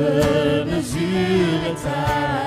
vermenzure taal.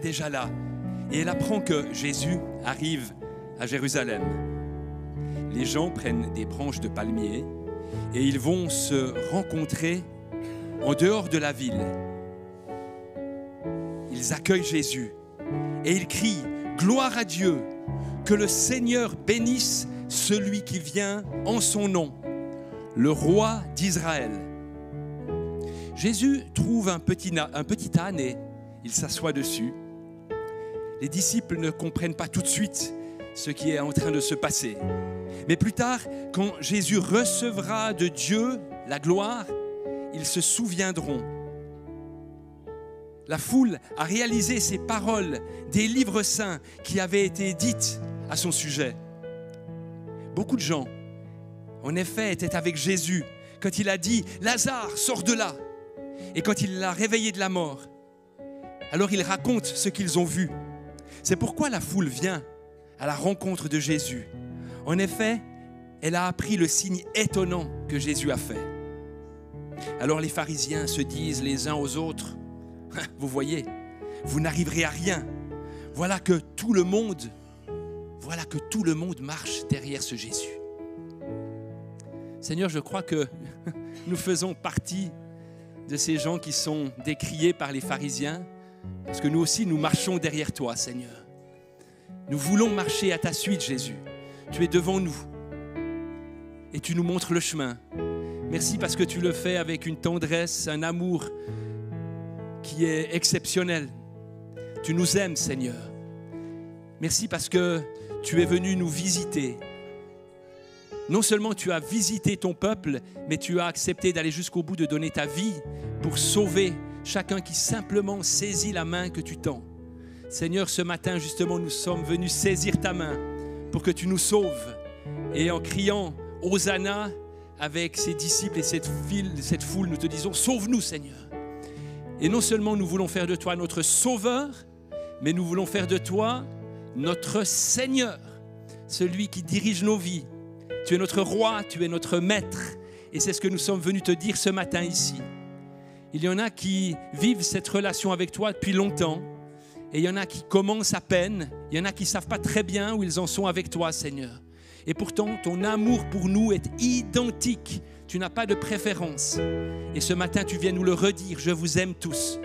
Déjà là. Et elle apprend que Jésus arrive à Jérusalem. Les gens prennent des branches de palmier et ils vont se rencontrer en dehors de la ville. Ils accueillent Jésus et ils crient Gloire à Dieu, que le Seigneur bénisse celui qui vient en son nom, le roi d'Israël. Jésus trouve un petit, un petit âne et il s'assoit dessus. Les disciples ne comprennent pas tout de suite ce qui est en train de se passer. Mais plus tard, quand Jésus recevra de Dieu la gloire, ils se souviendront. La foule a réalisé ces paroles des livres saints qui avaient été dites à son sujet. Beaucoup de gens, en effet, étaient avec Jésus quand il a dit Lazare, sors de là et quand il l'a réveillé de la mort. Alors ils racontent ce qu'ils ont vu. C'est pourquoi la foule vient à la rencontre de Jésus. En effet, elle a appris le signe étonnant que Jésus a fait. Alors les pharisiens se disent les uns aux autres, vous voyez, vous n'arriverez à rien. Voilà que tout le monde, voilà que tout le monde marche derrière ce Jésus. Seigneur, je crois que nous faisons partie de ces gens qui sont décriés par les pharisiens, parce que nous aussi, nous marchons derrière toi, Seigneur. Nous voulons marcher à ta suite, Jésus. Tu es devant nous et tu nous montres le chemin. Merci parce que tu le fais avec une tendresse, un amour qui est exceptionnel. Tu nous aimes, Seigneur. Merci parce que tu es venu nous visiter. Non seulement tu as visité ton peuple, mais tu as accepté d'aller jusqu'au bout de donner ta vie pour sauver chacun qui simplement saisit la main que tu tends. Seigneur, ce matin, justement, nous sommes venus saisir ta main pour que tu nous sauves. Et en criant Hosanna avec ses disciples et cette, foule, nous te disons Sauve-nous, Seigneur. Et non seulement nous voulons faire de toi notre sauveur, mais nous voulons faire de toi notre Seigneur, celui qui dirige nos vies. Tu es notre roi, tu es notre maître. Et c'est ce que nous sommes venus te dire ce matin ici. Il y en a qui vivent cette relation avec toi depuis longtemps. Et il y en a qui commencent à peine. Il y en a qui ne savent pas très bien où ils en sont avec toi, Seigneur. Et pourtant, ton amour pour nous est identique. Tu n'as pas de préférence. Et ce matin, tu viens nous le redire. Je vous aime tous.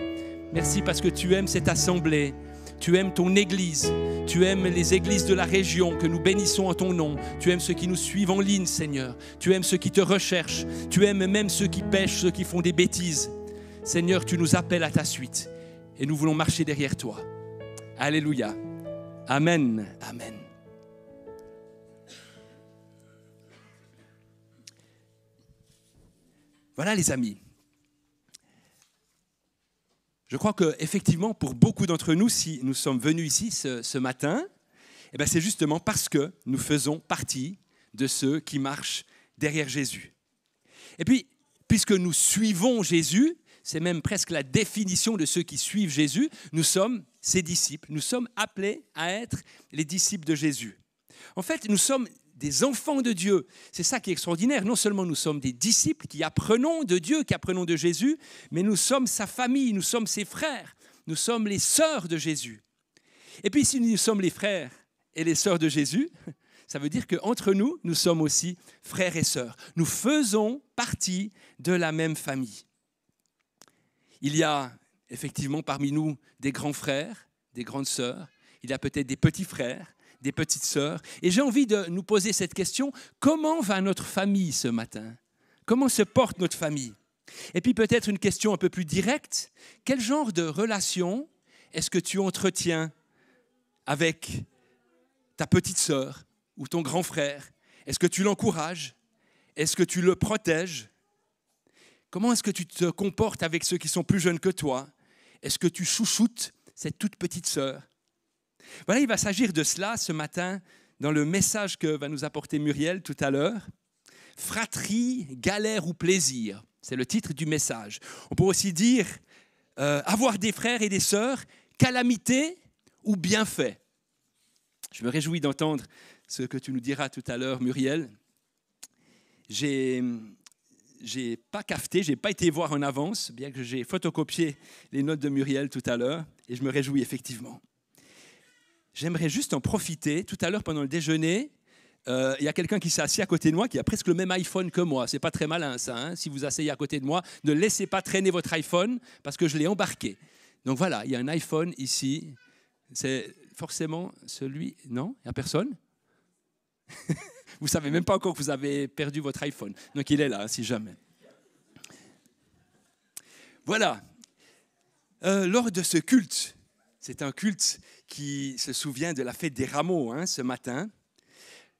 Merci parce que tu aimes cette assemblée. Tu aimes ton Église. Tu aimes les églises de la région que nous bénissons en ton nom. Tu aimes ceux qui nous suivent en ligne, Seigneur. Tu aimes ceux qui te recherchent. Tu aimes même ceux qui pêchent, ceux qui font des bêtises. Seigneur, tu nous appelles à ta suite. Et nous voulons marcher derrière toi. Alléluia. Amen. Amen. Voilà les amis. Je crois que effectivement, pour beaucoup d'entre nous, si nous sommes venus ici ce, matin, eh ben, c'est justement parce que nous faisons partie de ceux qui marchent derrière Jésus. Et puis, puisque nous suivons Jésus, c'est même presque la définition de ceux qui suivent Jésus, nous sommes ses disciples, nous sommes appelés à être les disciples de Jésus. En fait, nous sommes des enfants de Dieu. C'est ça qui est extraordinaire. Non seulement nous sommes des disciples qui apprenons de Dieu, qui apprenons de Jésus, mais nous sommes sa famille, nous sommes ses frères, nous sommes les sœurs de Jésus. Et puis si nous sommes les frères et les sœurs de Jésus, ça veut dire qu'entre nous, nous sommes aussi frères et sœurs. Nous faisons partie de la même famille. Il y a effectivement parmi nous des grands frères, des grandes sœurs, il y a peut-être des petits frères, des petites sœurs. Et j'ai envie de nous poser cette question, comment va notre famille ce matin? Comment se porte notre famille? Et puis peut-être une question un peu plus directe, quel genre de relation est-ce que tu entretiens avec ta petite sœur ou ton grand frère? Est-ce que tu l'encourages? Est-ce que tu le protèges? Comment est-ce que tu te comportes avec ceux qui sont plus jeunes que toi? Est-ce que tu chouchoutes cette toute petite sœur? Voilà, il va s'agir de cela ce matin dans le message que va nous apporter Muriel tout à l'heure. Fratrie, galère ou plaisir, c'est le titre du message. On peut aussi dire euh, avoir des frères et des sœurs, calamité ou bienfait? Je me réjouis d'entendre ce que tu nous diras tout à l'heure, Muriel. J'ai j'ai pas cafeté, j'ai pas été voir en avance, bien que j'ai photocopié les notes de Muriel tout à l'heure, et je me réjouis effectivement. J'aimerais juste en profiter. Tout à l'heure, pendant le déjeuner, euh, il y a quelqu'un qui s'est assis à côté de moi qui a presque le même iPhone que moi. C'est pas très malin ça. Hein. si vous asseyez à côté de moi, ne laissez pas traîner votre iPhone parce que je l'ai embarqué. Donc voilà, il y a un iPhone ici. C'est forcément celui. Non, il n'y a personne? Vous savez même pas encore que vous avez perdu votre iPhone. Donc il est là, si jamais. Voilà. Euh, lors de ce culte, c'est un culte qui se souvient de la fête des rameaux hein, ce matin.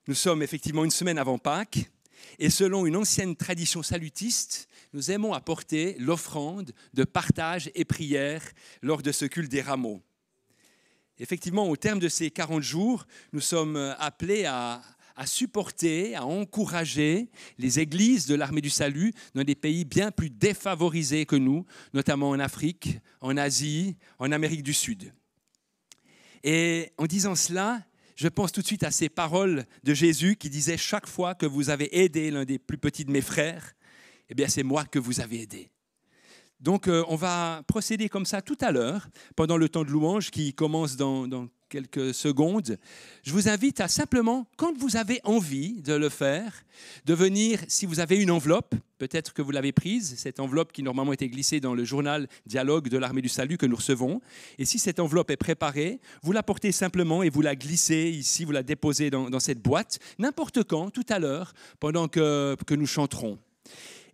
Nous sommes effectivement une semaine avant Pâques. Et selon une ancienne tradition salutiste, nous aimons apporter l'offrande de partage et prière lors de ce culte des rameaux. Effectivement, au terme de ces 40 jours, nous sommes appelés à, à supporter, à encourager les églises de l'armée du salut dans des pays bien plus défavorisés que nous, notamment en Afrique, en Asie, en Amérique du Sud. Et en disant cela, je pense tout de suite à ces paroles de Jésus qui disait chaque fois que vous avez aidé l'un des plus petits de mes frères, eh bien c'est moi que vous avez aidé. Donc euh, on va procéder comme ça tout à l'heure, pendant le temps de louange qui commence dans, dans quelques secondes, je vous invite à simplement, quand vous avez envie de le faire, de venir, si vous avez une enveloppe, peut-être que vous l'avez prise, cette enveloppe qui normalement était glissée dans le journal Dialogue de l'armée du salut que nous recevons, et si cette enveloppe est préparée, vous la portez simplement et vous la glissez ici, vous la déposez dans, cette boîte, n'importe quand, tout à l'heure, pendant que, que nous chanterons.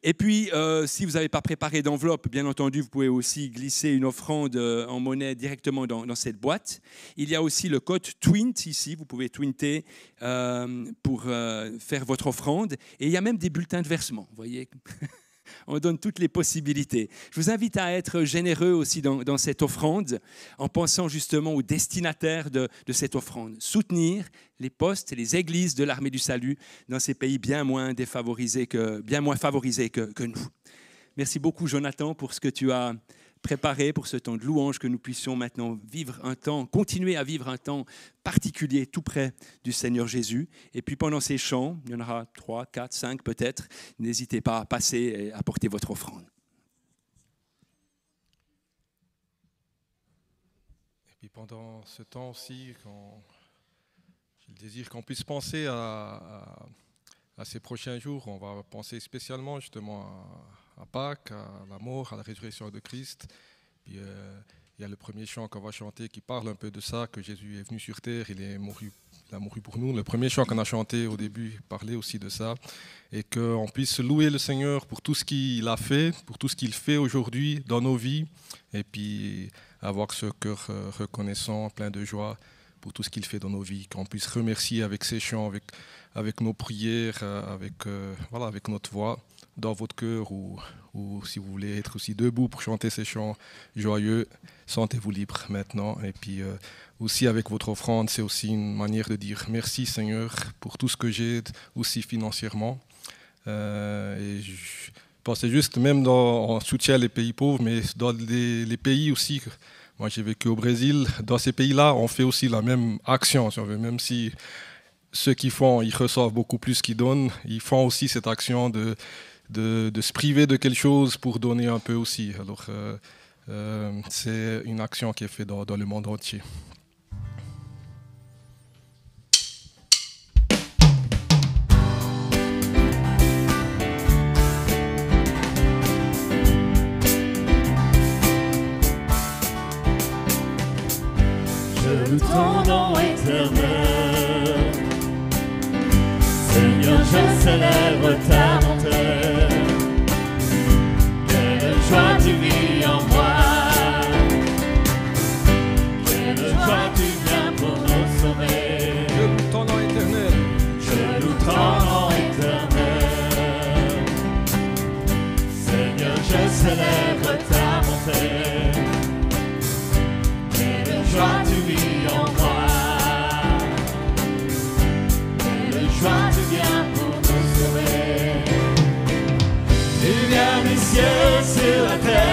Et puis, euh, si vous n'avez pas préparé d'enveloppe, bien entendu, vous pouvez aussi glisser une offrande euh, en monnaie directement dans, cette boîte. Il y a aussi le code Twint ici, vous pouvez twinter euh, pour faire votre offrande. Et il y a même des bulletins de versement, vous voyez on donne toutes les possibilités. Je vous invite à être généreux aussi dans, cette offrande en pensant justement aux destinataires de, cette offrande. Soutenir les postes les églises de l'armée du salut dans ces pays bien moins défavorisés que, bien moins favorisés que nous. Merci beaucoup Jonathan pour ce que tu as préparer pour ce temps de louange, que nous puissions maintenant vivre un temps, continuer à vivre un temps particulier tout près du Seigneur Jésus. Et puis pendant ces chants, il y en aura trois, quatre, cinq peut-être, n'hésitez pas à passer et à porter votre offrande. Et puis pendant ce temps aussi, quand j'ai le désir qu'on puisse penser à, à, ces prochains jours, on va penser spécialement justement à à Pâques, à la mort, à la résurrection de Christ. Puis euh, il y a le premier chant qu'on va chanter qui parle un peu de ça, que Jésus est venu sur terre, il, est mouru, il a mouru pour nous. Le premier chant qu'on a chanté au début parlait aussi de ça. Et qu'on puisse louer le Seigneur pour tout ce qu'il a fait, pour tout ce qu'il fait aujourd'hui dans nos vies. Et puis avoir ce cœur euh, reconnaissant, plein de joie pour tout ce qu'il fait dans nos vies, qu'on puisse remercier avec ses chants, avec, avec nos prières, euh, avec, euh, voilà, avec notre voix dans votre cœur ou, ou si vous voulez être aussi debout pour chanter ces chants joyeux, sentez-vous libre maintenant. Et puis euh, aussi avec votre offrande, c'est aussi une manière de dire merci Seigneur pour tout ce que j'ai, aussi financièrement. Euh, et je pensais juste, même dans, on soutient les pays pauvres, mais dans les pays aussi, moi j'ai vécu au Brésil, dans ces pays-là, on fait aussi la même action, si on veut, même si ceux qui font, ils reçoivent beaucoup plus qu'ils donnent, ils font aussi cette action de, de, se priver de quelque chose pour donner un peu aussi. Alors, euh, euh, c'est une action qui est faite dans, dans le monde entier. Ton nom éternel. Seigneur, je célèbre ta bonté. Quelle joie tu vis en moi. Quelle joie tu viens pour nous sauver. Je loue ton nom éternel. Je loue ton nom éternel. Seigneur, je célèbre Tu viens du ciel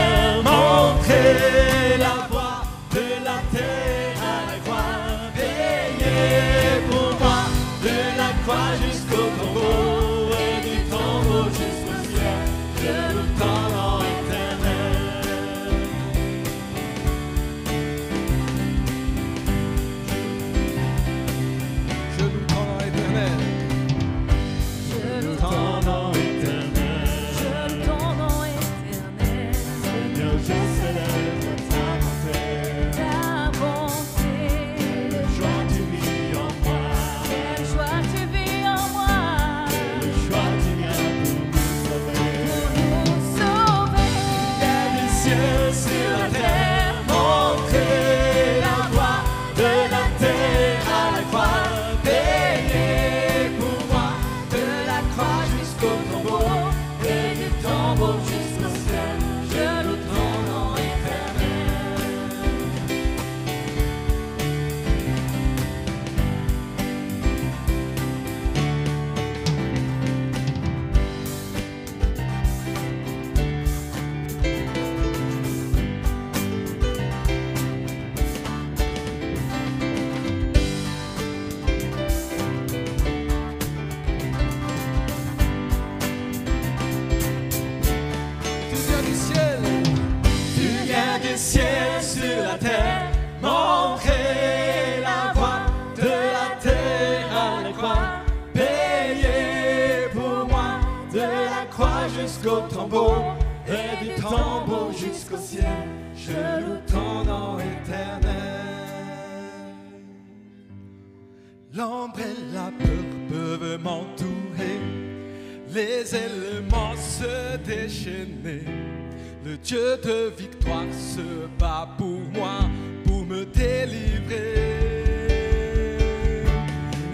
bat pour moi, pour me délivrer.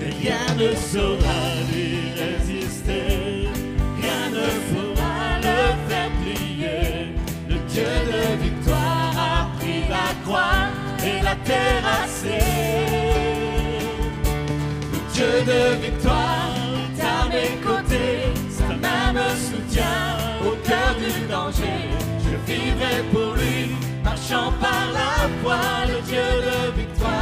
Et rien ne saura lui résister, rien ne pourra le faire plier. Le Dieu de victoire a pris la croix et l'a terrassé. Le Dieu de victoire est à mes côtés, sa main me soutient au cœur du danger. Je vivrai pour lui, marchant par la foi. Le Dieu de victoire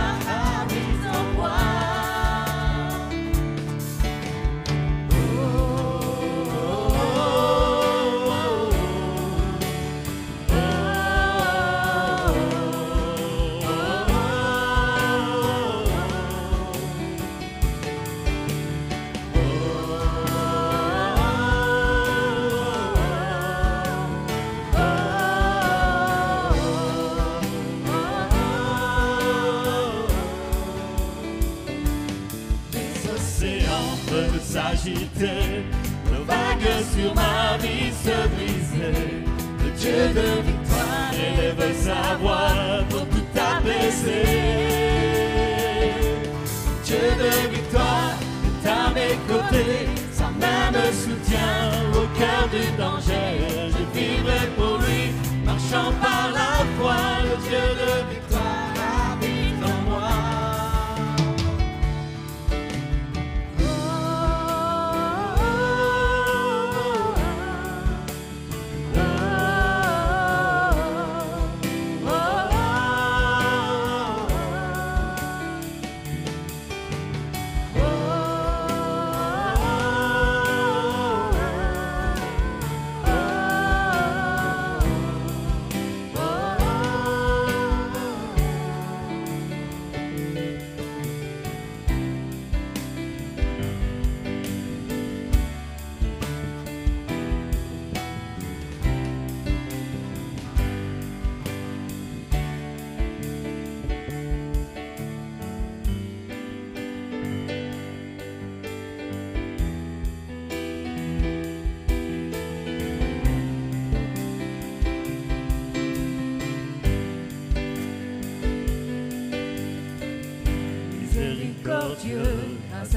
le Dieu de victoire, elle veut savoir pour tout abaisser. Le Dieu de victoire est à mes côtés, sa main me soutient au cœur du danger. Je vivrai pour lui, marchant par la foi, le Dieu de victoire.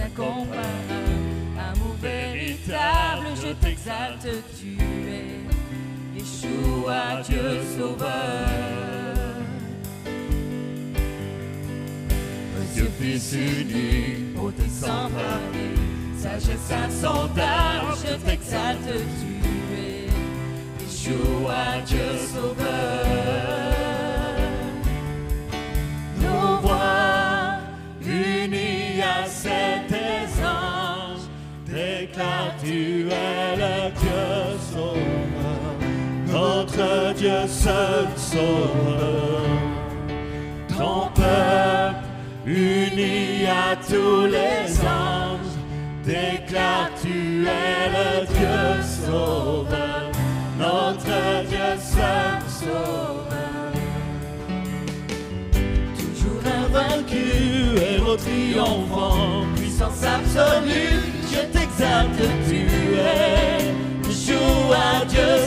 incomparable, amour véritable, je t'exalte, tu es Yeshua, Dieu sauveur. Dieu Fils unique, beauté sans sagesse insondable, je t'exalte, tu es Yeshua, Dieu sauveur. car tu es le Dieu sauveur, notre Dieu seul sauveur. Ton peuple, uni à tous les anges, déclare tu es le Dieu sauveur, notre Dieu seul sauveur. Toujours invaincu, héros triomphant, puissance absolue exalte tu es, joue à Dieu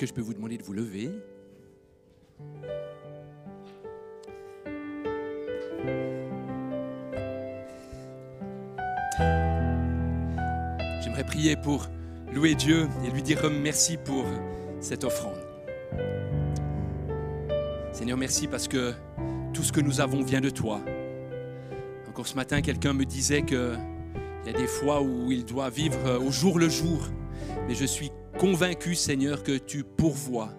que je peux vous demander de vous lever J'aimerais prier pour louer Dieu et lui dire merci pour cette offrande. Seigneur, merci parce que tout ce que nous avons vient de toi. Encore ce matin, quelqu'un me disait qu'il y a des fois où il doit vivre au jour le jour. Mais je suis convaincu, Seigneur, que tu pourvois.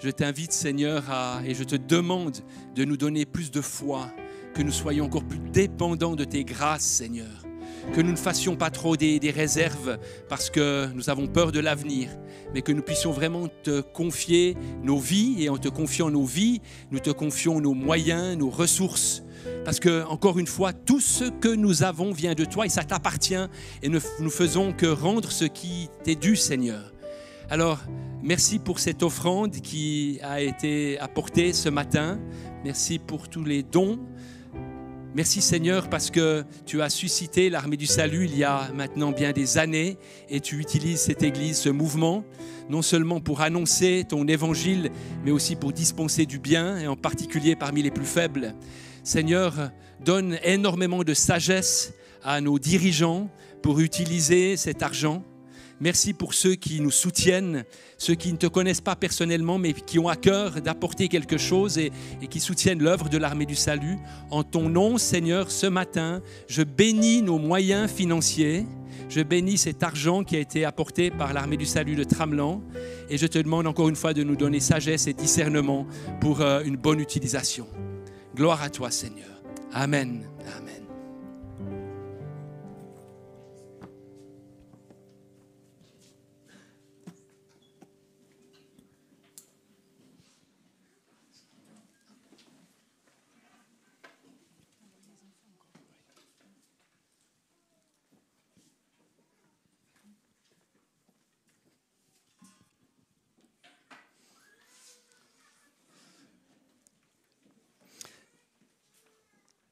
Je t'invite, Seigneur, à, et je te demande de nous donner plus de foi, que nous soyons encore plus dépendants de tes grâces, Seigneur que nous ne fassions pas trop des, réserves parce que nous avons peur de l'avenir, mais que nous puissions vraiment te confier nos vies et en te confiant nos vies, nous te confions nos moyens, nos ressources. Parce que, encore une fois, tout ce que nous avons vient de toi et ça t'appartient et nous, nous faisons que rendre ce qui t'est dû, Seigneur. Alors, merci pour cette offrande qui a été apportée ce matin. Merci pour tous les dons Merci Seigneur parce que tu as suscité l'armée du salut il y a maintenant bien des années et tu utilises cette Église, ce mouvement, non seulement pour annoncer ton évangile, mais aussi pour dispenser du bien, et en particulier parmi les plus faibles. Seigneur, donne énormément de sagesse à nos dirigeants pour utiliser cet argent Merci pour ceux qui nous soutiennent, ceux qui ne te connaissent pas personnellement, mais qui ont à cœur d'apporter quelque chose et, qui soutiennent l'œuvre de l'armée du salut. En ton nom, Seigneur, ce matin, je bénis nos moyens financiers. Je bénis cet argent qui a été apporté par l'armée du salut de Tramelan. Et je te demande encore une fois de nous donner sagesse et discernement pour euh, une bonne utilisation. Gloire à toi, Seigneur. Amen. Amen.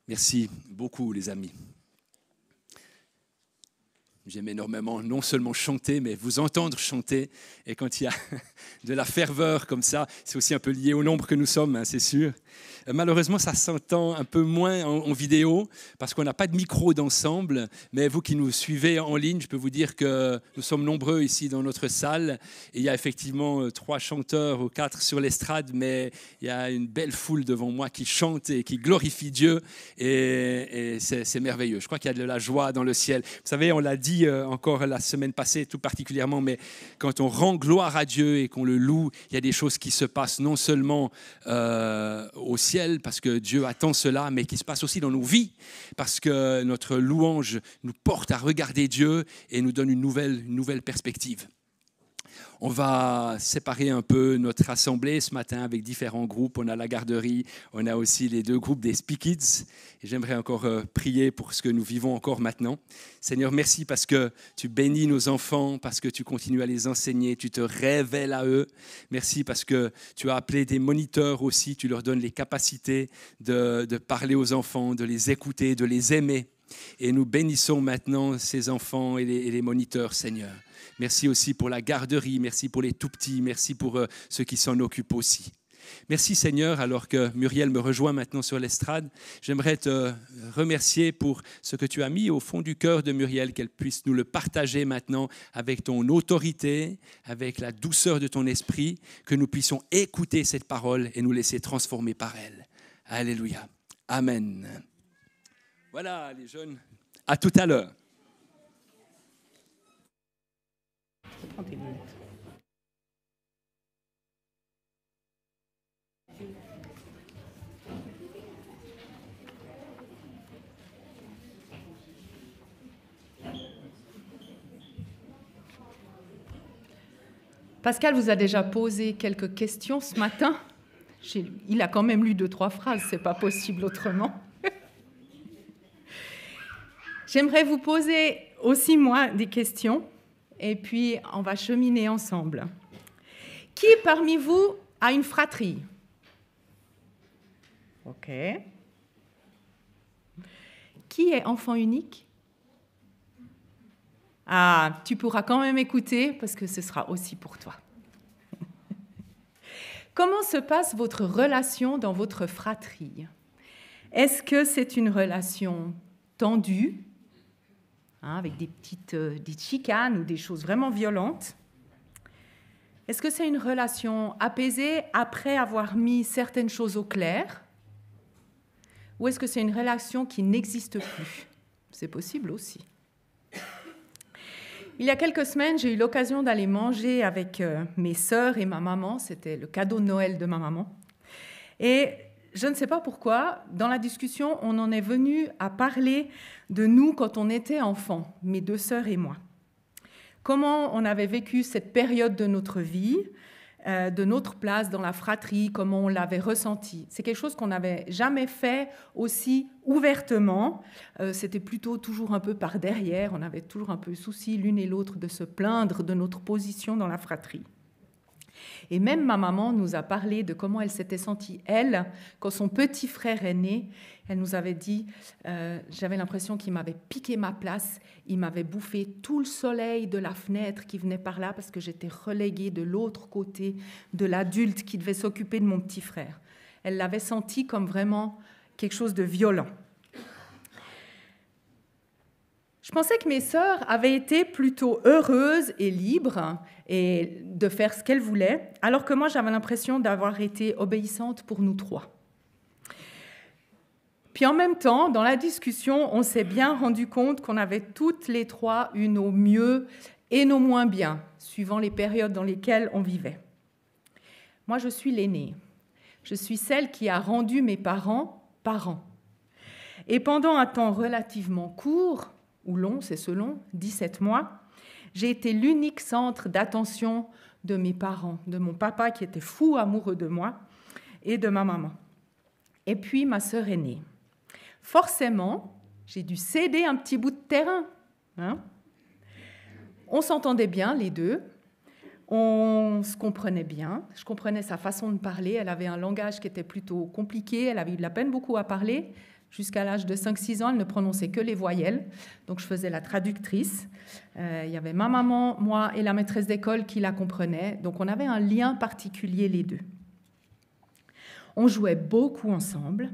Merci beaucoup, les amis. J'aime énormément non seulement chanter, mais vous entendre chanter. Et quand il y a de la ferveur comme ça, c'est aussi un peu lié au nombre que nous sommes, hein, c'est sûr. Malheureusement, ça s'entend un peu moins en, vidéo parce qu'on n'a pas de micro d'ensemble. Mais vous qui nous suivez en ligne, je peux vous dire que nous sommes nombreux ici dans notre salle. Il y a effectivement euh, trois chanteurs ou quatre sur l'estrade, mais il y a une belle foule devant moi qui chante et qui glorifie Dieu. Et, c'est merveilleux. Je crois qu'il y a de la joie dans le ciel. Vous savez, on l'a dit euh, encore la semaine passée tout particulièrement, mais quand on rend gloire à Dieu et qu'on le loue, il y a des choses qui se passent non seulement euh, au ciel, parce que Dieu attend cela, mais qui se passe aussi dans nos vies, parce que notre louange nous porte à regarder Dieu et nous donne une nouvelle, perspective. On va séparer un peu notre assemblée ce matin avec différents groupes. On a la garderie, on a aussi les deux groupes des Speak Kids. J'aimerais encore euh, prier pour ce que nous vivons encore maintenant. Seigneur, merci parce que tu bénis nos enfants, parce que tu continues à les enseigner, tu te révèles à eux. Merci parce que tu as appelé des moniteurs aussi, tu leur donnes les capacités de parler aux enfants, de les écouter, de les aimer. Et nous bénissons maintenant ces enfants et les, moniteurs, Seigneur. Merci aussi pour la garderie, merci pour les tout petits, merci pour euh, ceux qui s'en occupent aussi. Merci Seigneur, alors que Muriel me rejoint maintenant sur l'estrade, j'aimerais te remercier pour ce que tu as mis au fond du cœur de Muriel, qu'elle puisse nous le partager maintenant avec ton autorité, avec la douceur de ton esprit, que nous puissions écouter cette parole et nous laisser transformer par elle. Alléluia. Amen. Voilà les jeunes. À tout à l'heure. Pascal vous a déjà posé quelques questions ce matin. Il a quand même lu deux, trois phrases, c'est pas possible autrement. J'aimerais vous poser aussi, moi, des questions, et puis on va cheminer ensemble. Qui parmi vous a une fratrie? Ok. Qui est enfant unique? Ah, tu pourras quand même écouter parce que ce sera aussi pour toi. Comment se passe votre relation dans votre fratrie? Est-ce que c'est une relation tendue, hein, avec des petites, euh, des chicanes ou des choses vraiment violentes Est-ce que c'est une relation apaisée après avoir mis certaines choses au clair? Ou est-ce que c'est une relation qui n'existe plus? C'est possible aussi. Il y a quelques semaines, j'ai eu l'occasion d'aller manger avec euh, mes sœurs et ma maman. C'était le cadeau de Noël de ma maman. Et je ne sais pas pourquoi, dans la discussion, on en est venu à parler de nous quand on était enfants, mes deux sœurs et moi. Comment on avait vécu cette période de notre vie, euh, de notre place dans la fratrie, comment on l'avait ressenti. C'est quelque chose qu'on n'avait jamais fait aussi ouvertement. Euh, c'était plutôt toujours un peu par derrière. On avait toujours un peu souci l'une et l'autre de se plaindre de notre position dans la fratrie. Et même ma maman nous a parlé de comment elle s'était sentie, elle, quand son petit frère est né. Elle nous avait dit, euh, j'avais l'impression qu'il m'avait piqué ma place, il m'avait bouffé tout le soleil de la fenêtre qui venait par là parce que j'étais reléguée de l'autre côté de l'adulte qui devait s'occuper de mon petit frère. Elle l'avait senti comme vraiment quelque chose de violent. Je pensais que mes sœurs avaient été plutôt heureuses et libres et de faire ce qu'elles voulaient, alors que moi j'avais l'impression d'avoir été obéissante pour nous trois. Puis en même temps, dans la discussion, on s'est bien rendu compte qu'on avait toutes les trois eu nos mieux et nos moins bien, suivant les périodes dans lesquelles on vivait. Moi, je suis l'aînée. Je suis celle qui a rendu mes parents parents. Et pendant un temps relativement court, ou long, c'est selon, 17 mois, j'ai été l'unique centre d'attention de mes parents, de mon papa qui était fou amoureux de moi et de ma maman. Et puis ma sœur aînée. Forcément, j'ai dû céder un petit bout de terrain. Hein. on s'entendait bien, les deux. On se comprenait bien. Je comprenais sa façon de parler. Elle avait un langage qui était plutôt compliqué. Elle avait eu de la peine beaucoup à parler. Jusqu'à l'âge de 5-6 ans, elle ne prononçait que les voyelles. Donc je faisais la traductrice. Euh, il y avait ma maman, moi et la maîtresse d'école qui la comprenaient. Donc on avait un lien particulier les deux. On jouait beaucoup ensemble.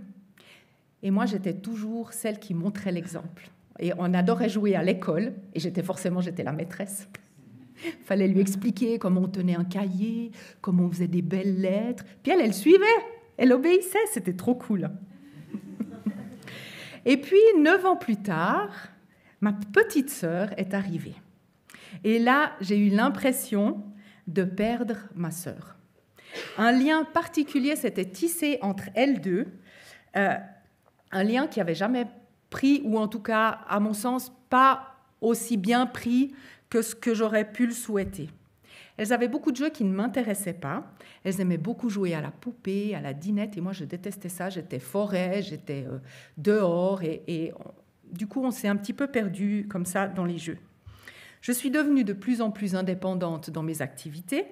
Et moi, j'étais toujours celle qui montrait l'exemple. Et on adorait jouer à l'école. Et j'étais forcément, j'étais la maîtresse. Fallait lui expliquer comment on tenait un cahier, comment on faisait des belles lettres. Puis elle, elle suivait, elle obéissait, c'était trop cool. Et puis, neuf ans plus tard, ma petite sœur est arrivée. Et là, j'ai eu l'impression de perdre ma sœur. Un lien particulier s'était tissé entre elles deux, euh, un lien qui n'avait jamais pris, ou en tout cas, à mon sens, pas aussi bien pris que ce que j'aurais pu le souhaiter. Elles avaient beaucoup de jeux qui ne m'intéressaient pas. Elles aimaient beaucoup jouer à la poupée, à la dinette, et moi je détestais ça. J'étais forêt, j'étais euh, dehors, et, du coup on s'est un petit peu perdu comme ça dans les jeux. Je suis devenue de plus en plus indépendante dans mes activités,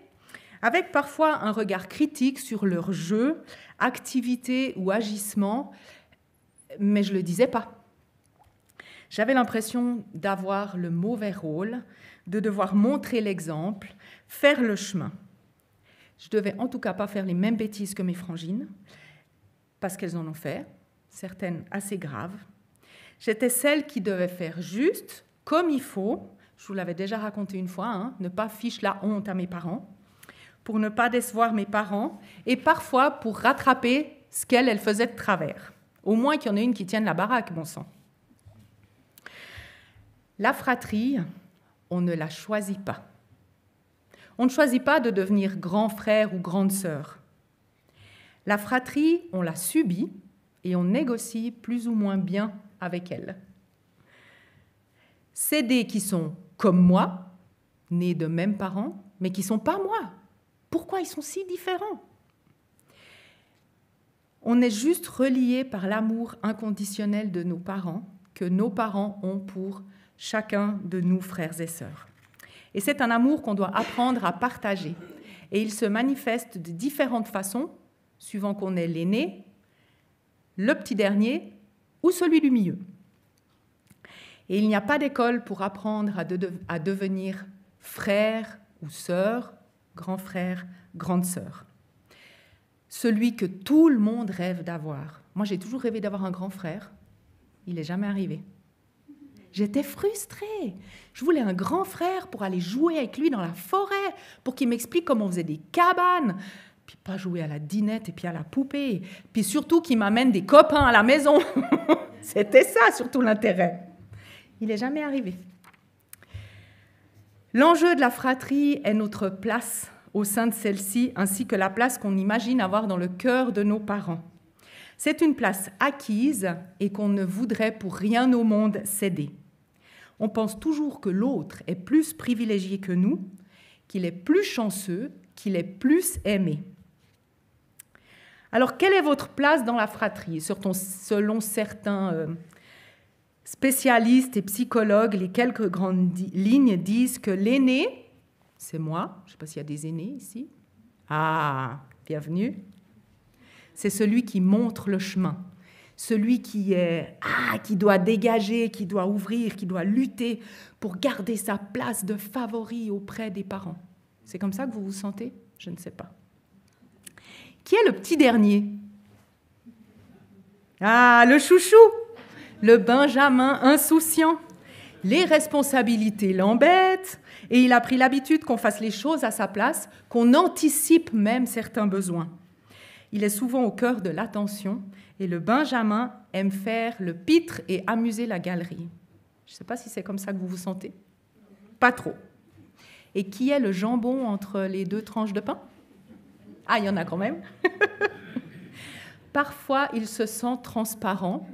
avec parfois un regard critique sur leurs jeux, activités ou agissements, mais je ne le disais pas. J'avais l'impression d'avoir le mauvais rôle, de devoir montrer l'exemple, faire le chemin. Je devais en tout cas pas faire les mêmes bêtises que mes frangines, parce qu'elles en ont fait, certaines assez graves. J'étais celle qui devait faire juste, comme il faut, je vous l'avais déjà raconté une fois, hein, ne pas fiche la honte à mes parents, pour ne pas décevoir mes parents, et parfois pour rattraper ce qu'elle elle faisait de travers. Au moins qu'il y en ait une qui tienne la baraque, bon sang. La fratrie, on ne la choisit pas. On ne choisit pas de devenir grand frère ou grande sœur. La fratrie, on la subit et on négocie plus ou moins bien avec elle. C'est des qui sont comme moi, nés de mêmes parents, mais qui ne sont pas moi. Pourquoi ils sont si différents? On est juste reliés par l'amour inconditionnel de nos parents que nos parents ont pour chacun de nous, frères et sœurs. Et c'est un amour qu'on doit apprendre à partager. Et il se manifeste de différentes façons, suivant qu'on est l'aîné, le petit dernier ou celui du milieu. Et il n'y a pas d'école pour apprendre à, devenir frère ou sœur, grand frère, grande sœur. celui que tout le monde rêve d'avoir. Moi, j'ai toujours rêvé d'avoir un grand frère. Il n'est jamais arrivé. J'étais frustrée. Je voulais un grand frère pour aller jouer avec lui dans la forêt, pour qu'il m'explique comment on faisait des cabanes, puis pas jouer à la dinette et puis à la poupée, puis surtout qu'il m'amène des copains à la maison. C'était ça surtout l'intérêt. Il n'est jamais arrivé. L'enjeu de la fratrie est notre place au sein de celle-ci, ainsi que la place qu'on imagine avoir dans le cœur de nos parents. C'est une place acquise et qu'on ne voudrait pour rien au monde céder. On pense toujours que l'autre est plus privilégié que nous, qu'il est plus chanceux, qu'il est plus aimé. Alors, quelle est votre place dans la fratrie Selon certains euh, spécialistes et psychologues, les quelques grandes lignes disent que l'aîné, c'est moi, je ne sais pas s'il y a des aînés ici. Ah, bienvenue. C'est celui qui montre le chemin, celui qui est ah, qui doit dégager, qui doit ouvrir, qui doit lutter pour garder sa place de favori auprès des parents. C'est comme ça que vous vous sentez? Je ne sais pas. Qui est le petit dernier? Ah, le chouchou le Benjamin insouciant. Les responsabilités l'embêtent et il a pris l'habitude qu'on fasse les choses à sa place, qu'on anticipe même certains besoins. Il est souvent au cœur de l'attention et le Benjamin aime faire le pitre et amuser la galerie. Je ne sais pas si c'est comme ça que vous vous sentez. Pas trop. Et qui est le jambon entre les deux tranches de pain? Ah, il y en a quand même. Parfois, il se sent transparent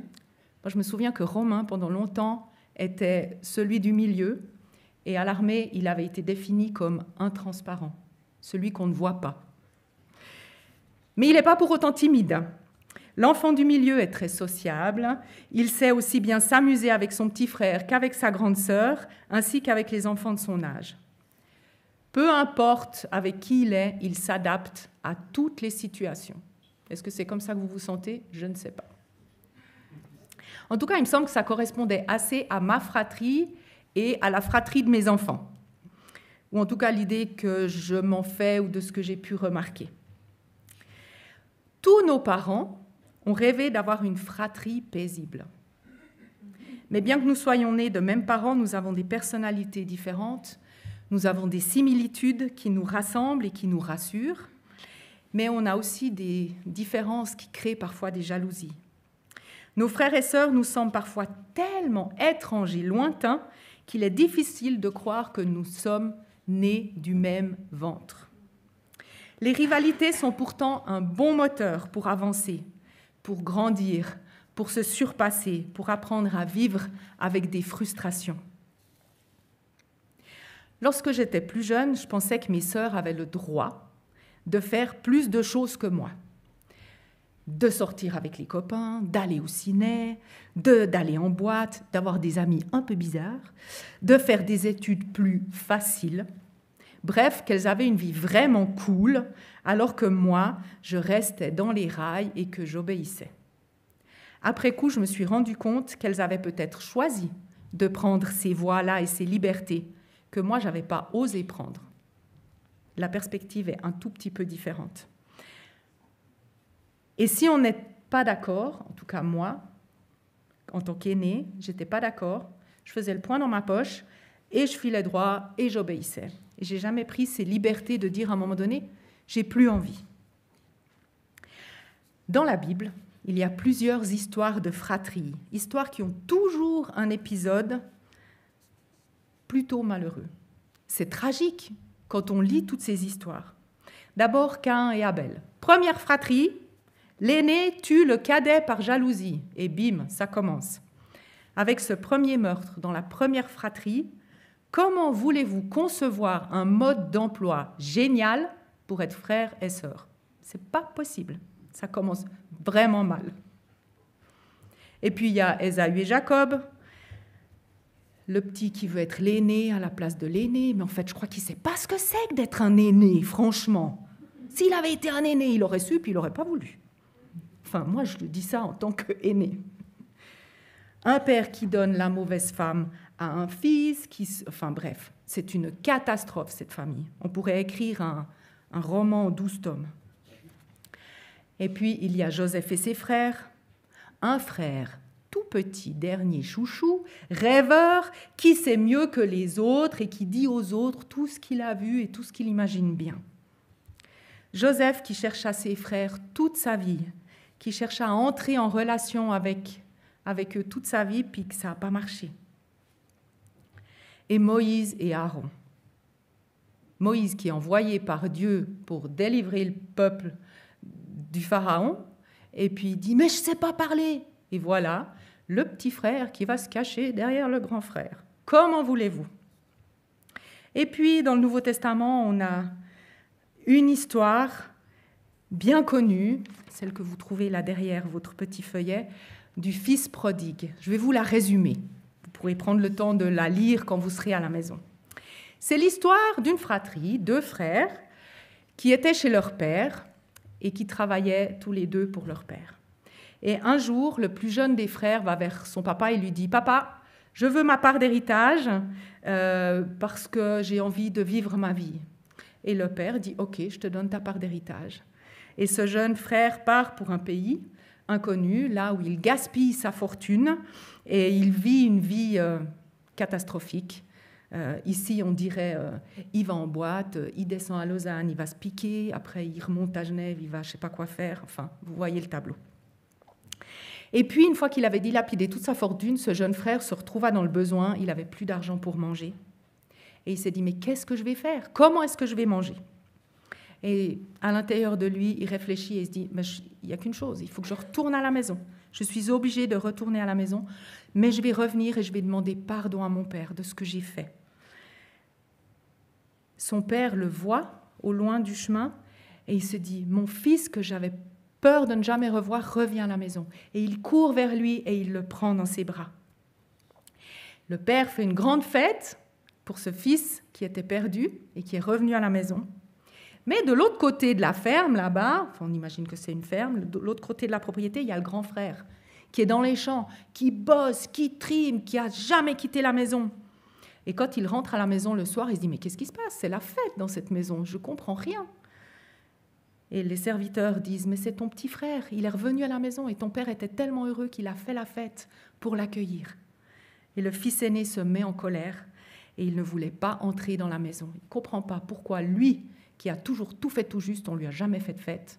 je me souviens que Romain, pendant longtemps, était celui du milieu, et à l'armée, il avait été défini comme intransparent, celui qu'on ne voit pas. Mais il n'est pas pour autant timide. L'enfant du milieu est très sociable. Il sait aussi bien s'amuser avec son petit frère qu'avec sa grande sœur, ainsi qu'avec les enfants de son âge. Peu importe avec qui il est, il s'adapte à toutes les situations. Est-ce que c'est comme ça que vous vous sentez? Je ne sais pas. En tout cas, il me semble que ça correspondait assez à ma fratrie et à la fratrie de mes enfants. Ou en tout cas l'idée que je m'en fais ou de ce que j'ai pu remarquer. Tous nos parents ont rêvé d'avoir une fratrie paisible. Mais bien que nous soyons nés de mêmes parents, nous avons des personnalités différentes, nous avons des similitudes qui nous rassemblent et qui nous rassurent, mais on a aussi des différences qui créent parfois des jalousies. Nos frères et sœurs nous semblent parfois tellement étrangers, lointains, qu'il est difficile de croire que nous sommes nés du même ventre. Les rivalités sont pourtant un bon moteur pour avancer, pour grandir, pour se surpasser, pour apprendre à vivre avec des frustrations. Lorsque j'étais plus jeune, je pensais que mes sœurs avaient le droit de faire plus de choses que moi de sortir avec les copains, d'aller au ciné, d'aller en boîte, d'avoir des amis un peu bizarres, de faire des études plus faciles. Bref, qu'elles avaient une vie vraiment cool, alors que moi, je restais dans les rails et que j'obéissais. Après coup, je me suis rendu compte qu'elles avaient peut-être choisi de prendre ces voies-là et ces libertés que moi, je n'avais pas osé prendre. La perspective est un tout petit peu différente. Et si on n'est pas d'accord, en tout cas moi, en tant qu'aîné, j'étais pas d'accord, je faisais le point dans ma poche et je filais droit et j'obéissais. Et j'ai jamais pris ces libertés de dire à un moment donné, j'ai plus envie. Dans la Bible, il y a plusieurs histoires de fratrie, histoires qui ont toujours un épisode plutôt malheureux. C'est tragique quand on lit toutes ces histoires. D'abord Cain et Abel. Première fratrie, L'aîné tue le cadet par jalousie et bim, ça commence. Avec ce premier meurtre dans la première fratrie, comment voulez-vous concevoir un mode d'emploi génial pour être frère et sœur? C'est pas possible. Ça commence vraiment mal. Et puis il y a Esaü et Jacob, le petit qui veut être l'aîné à la place de l'aîné, mais en fait, je crois qu'il sait pas ce que c'est que d'être un aîné, franchement. S'il avait été un aîné, il aurait su, puis il n'aurait pas voulu. Enfin, moi, je dis ça en tant qu'aîné. Un père qui donne la mauvaise femme à un fils, qui... enfin bref, c'est une catastrophe, cette famille. On pourrait écrire un, un roman en douze tomes. Et puis il y a Joseph et ses frères, un frère tout petit, dernier chouchou, rêveur, qui sait mieux que les autres et qui dit aux autres tout ce qu'il a vu et tout ce qu'il imagine bien. Joseph qui chercha ses frères toute sa vie, qui chercha à entrer en relation avec, avec eux toute sa vie, puis que ça n'a pas marché. Et Moïse et Aaron. Moïse qui est envoyé par Dieu pour délivrer le peuple du Pharaon, et puis il dit, mais je ne sais pas parler. Et voilà, le petit frère qui va se cacher derrière le grand frère. Comment voulez-vous? Et puis, dans le Nouveau Testament, on a une histoire bien connue, celle que vous trouvez là derrière votre petit feuillet, du fils prodigue. Je vais vous la résumer. Pourrez prendre le temps de la lire quand vous serez à la maison. C'est l'histoire d'une fratrie, deux frères, qui étaient chez leur père et qui travaillaient tous les deux pour leur père. Et un jour, le plus jeune des frères va vers son papa et lui dit, Papa, je veux ma part d'héritage euh, parce que j'ai envie de vivre ma vie. Et le père dit, OK, je te donne ta part d'héritage. Et ce jeune frère part pour un pays inconnu, là où il gaspille sa fortune et il vit une vie euh, catastrophique. Euh, ici, on dirait, il va en boîte, il descend à Lausanne, il va se piquer, après il remonte à Genève, il va je sais pas quoi faire. Enfin, vous voyez le tableau. Et puis, une fois qu'il avait dilapidé toute sa fortune, ce jeune frère se retrouva dans le besoin, il n'avait plus d'argent pour manger. Et il s'est dit, mais qu'est-ce que je vais faire? Comment est-ce que je vais manger? Et à l'intérieur de lui, il réfléchit et se dit, il n'y a qu'une chose, il faut que je retourne à la maison. Je suis obligé de retourner à la maison, mais je vais revenir et je vais demander pardon à mon père de ce que j'ai fait. Son père le voit au loin du chemin et il se dit, mon fils que j'avais peur de ne jamais revoir, revient à la maison. Et il court vers lui et il le prend dans ses bras. Le père fait une grande fête pour ce fils qui était perdu et qui est revenu à la maison. Mais de l'autre côté de la ferme, là-bas, on imagine que c'est une ferme, de l'autre côté de la propriété, il y a le grand frère qui est dans les champs, qui bosse, qui trime, qui a jamais quitté la maison. Et quand il rentre à la maison le soir, il se dit Mais qu'est-ce qui se passe? C'est la fête dans cette maison, je comprends rien. Et les serviteurs disent, mais c'est ton petit frère, il est revenu à la maison et ton père était tellement heureux qu'il a fait la fête pour l'accueillir. Et le fils aîné se met en colère et il ne voulait pas entrer dans la maison. Il ne comprend pas pourquoi lui, qui a toujours tout fait tout juste, on lui a jamais fait de fête,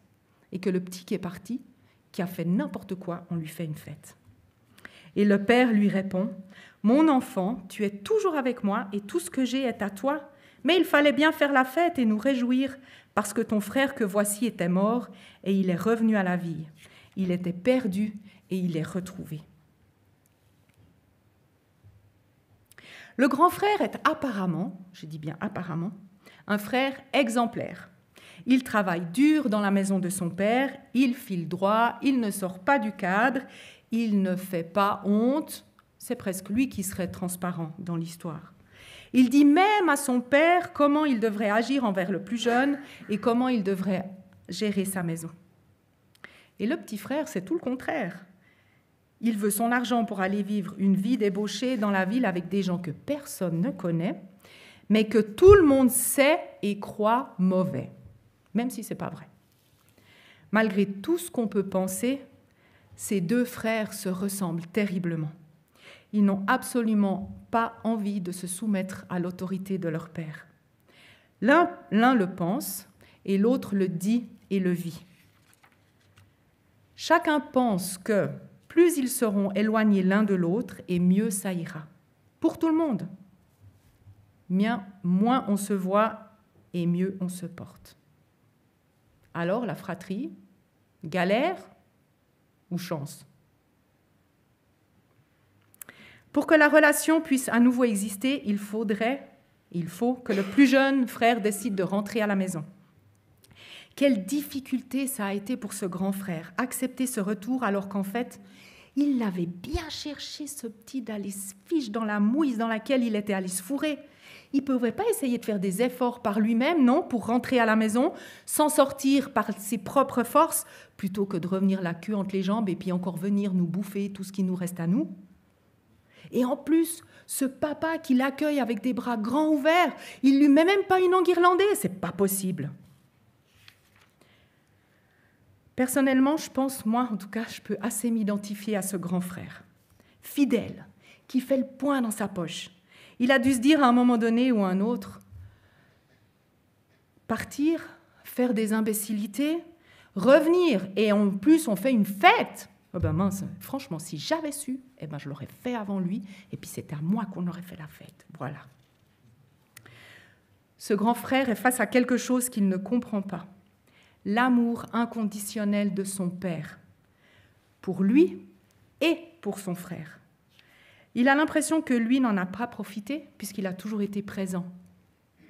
et que le petit qui est parti, qui a fait n'importe quoi, on lui fait une fête. Et le père lui répond, Mon enfant, tu es toujours avec moi et tout ce que j'ai est à toi, mais il fallait bien faire la fête et nous réjouir parce que ton frère que voici était mort et il est revenu à la vie. Il était perdu et il est retrouvé. Le grand frère est apparemment, je dis bien apparemment, un frère exemplaire. Il travaille dur dans la maison de son père, il file droit, il ne sort pas du cadre, il ne fait pas honte. C'est presque lui qui serait transparent dans l'histoire. Il dit même à son père comment il devrait agir envers le plus jeune et comment il devrait gérer sa maison. Et le petit frère, c'est tout le contraire. Il veut son argent pour aller vivre une vie débauchée dans la ville avec des gens que personne ne connaît, mais que tout le monde sait et croit mauvais, même si ce n'est pas vrai. Malgré tout ce qu'on peut penser, ces deux frères se ressemblent terriblement. Ils n'ont absolument pas envie de se soumettre à l'autorité de leur père. L'un, le pense et l'autre le dit et le vit. Chacun pense que plus ils seront éloignés l'un de l'autre et mieux ça ira. Pour tout le monde. Moins on se voit et mieux on se porte. Alors la fratrie, galère ou chance? Pour que la relation puisse à nouveau exister, il faudrait, il faut que le plus jeune frère décide de rentrer à la maison. Quelle difficulté ça a été pour ce grand frère, accepter ce retour alors qu'en fait, il l'avait bien cherché, ce petit, d'aller se fiche dans la mouise dans laquelle il était allé se fourrer. Il ne pouvait pas essayer de faire des efforts par lui-même, non, pour rentrer à la maison, s'en sortir par ses propres forces, plutôt que de revenir la queue entre les jambes et puis encore venir nous bouffer tout ce qui nous reste à nous. Et en plus, ce papa qui l'accueille avec des bras grands ouverts, il lui met même pas une langue irlandaise, c'est pas possible. Personnellement, je pense, moi en tout cas, je peux assez m'identifier à ce grand frère, fidèle, qui fait le point dans sa poche. Il a dû se dire à un moment donné ou à un autre, partir, faire des imbécilités, revenir, et en plus on fait une fête. Oh ben mince, franchement, si j'avais su, eh ben je l'aurais fait avant lui, et puis c'est à moi qu'on aurait fait la fête. Voilà. Ce grand frère est face à quelque chose qu'il ne comprend pas. L'amour inconditionnel de son père, pour lui et pour son frère. Il a l'impression que lui n'en a pas profité puisqu'il a toujours été présent.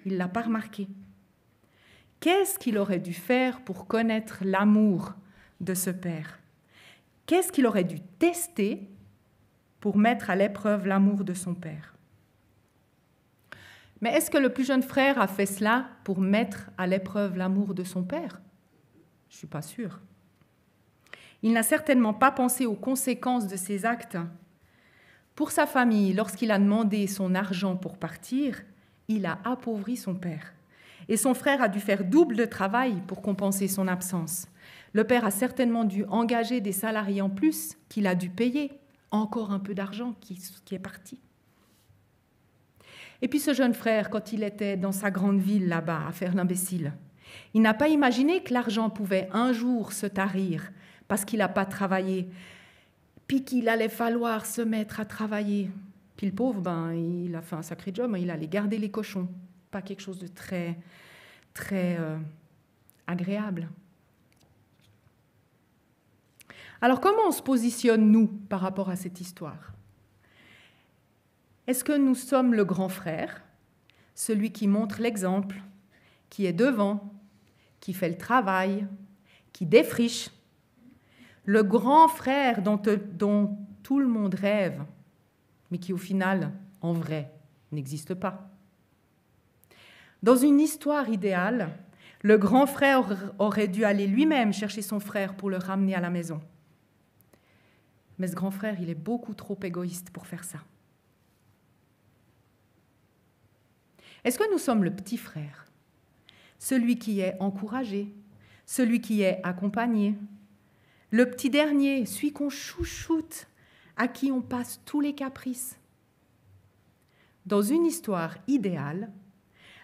Il ne l'a pas remarqué. Qu'est-ce qu'il aurait dû faire pour connaître l'amour de ce père? Qu'est-ce qu'il aurait dû tester pour mettre à l'épreuve l'amour de son père? Mais est-ce que le plus jeune frère a fait cela pour mettre à l'épreuve l'amour de son père? Je ne suis pas sûre. Il n'a certainement pas pensé aux conséquences de ses actes. Pour sa famille, lorsqu'il a demandé son argent pour partir, il a appauvri son père et son frère a dû faire double de travail pour compenser son absence. Le père a certainement dû engager des salariés en plus qu'il a dû payer. Encore un peu d'argent qui, est parti. Et puis ce jeune frère, quand il était dans sa grande ville là-bas à faire l'imbécile, il n'a pas imaginé que l'argent pouvait un jour se tarir parce qu'il n'a pas travaillé, puis qu'il allait falloir se mettre à travailler. Puis le pauvre, ben, il a fait un sacré job, hein. il allait garder les cochons pas quelque chose de très, très euh, agréable. Alors comment on se positionne, nous, par rapport à cette histoire? Est-ce que nous sommes le grand frère, celui qui montre l'exemple, qui est devant, qui fait le travail, qui défriche, le grand frère dont, tout le monde rêve, mais qui au final, en vrai, n'existe pas dans une histoire idéale, le grand frère aurait dû aller lui-même chercher son frère pour le ramener à la maison. Mais ce grand frère, il est beaucoup trop égoïste pour faire ça. Est-ce que nous sommes le petit frère? Celui qui est encouragé, celui qui est accompagné, le petit dernier, celui qu'on chouchoute, à qui on passe tous les caprices. Dans une histoire idéale,